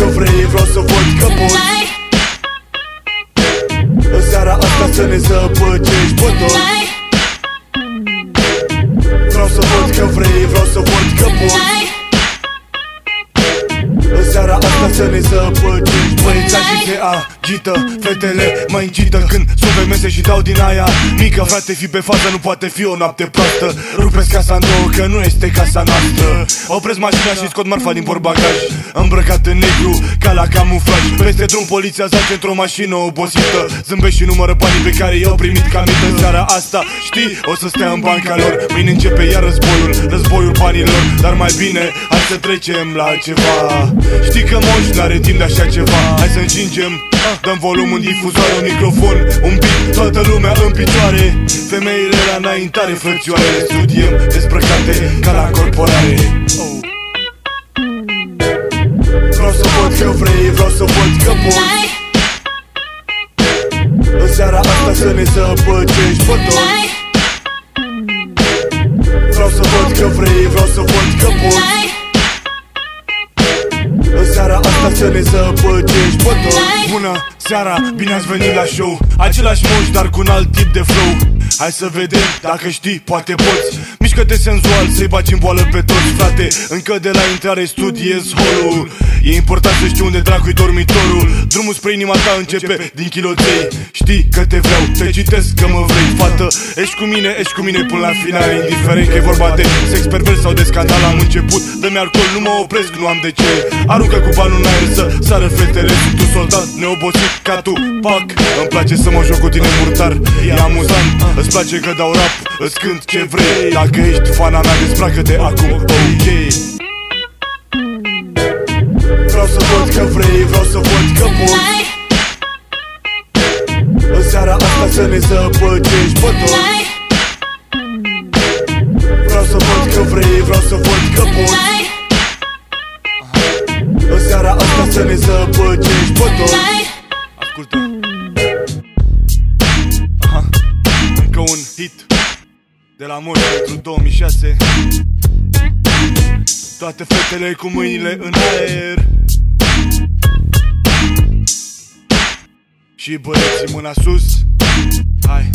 că vrei, vreau să văd că poți În seara asta să ne zăpăcești toți seara asta să ne zăpăcești Băiețașii se agită Fetele mă incită când sunt mese și dau din aia Mică. Frate fi pe fază nu poate fi o noapte proastă. Rupesc casa în două că nu este casa noastră. Opresc mașina și scot marfa din porbagaj Îmbrăcat în negru ca la camuflaj. Peste drum poliția zace într-o mașină obosită. Zâmbesc și numără banii pe care i-au primit ca mită în seara asta. Știi, o să stea în banca lor. Mâine începe iar războiul, războiul banilor. Dar mai bine, hai să trecem la altceva Știi că moș n-are timp de așa ceva. Hai să încingem Dăm volum în difuzoare, un microfon, un beat, toată lumea în picioare. Femeile la înaintare, frățioare Studiem dezbrăcate ca la corporare Vreau să văd că vrei, vreau să văd că poți În seara asta să ne zăpăcești pe toți. Vreau să văd că vrei, vreau să văd că poți În seara asta să ne zăpăcești pe toți. Bună seara, bine ați venit la show. Același moș, dar cu un alt tip de flow. Hai să vedem, dacă știi, poate poți. Mișcă-te senzual, să-i bagi în boală pe toți, frate. Încă de la intrare studiez holul E important să știi unde dracu dormitorul. Drumul spre inima ta începe din kiloței Știi că te vreau, te citesc că mă vrei Fată, ești cu mine, ești cu mine până la final Indiferent că e vorba de sex pervers sau de scandal. Am început, dă-mi alcool, nu mă opresc, nu am de ce. Aruncă cu banul în aer să sară fetele. Sunt un soldat neobosit ca tu, pac. Îmi place să mă joc cu tine murtar, e amuzant Îți place că dau rap, îți cânt ce vrei. Dacă ești fana mea, dezbracă-te acum, ok Vreau să văd că vrei, vreau să văd că poți. În seara asta să ne zăpăcești pe toți Vreau să văd că vrei, vreau să văd că poți. În seara asta să ne zăpăcești pe toți Ascultă. Aha, încă un hit de la Moș pentru 2006 Toate fetele cu mâinile în aer Și băieții mâna sus. Hai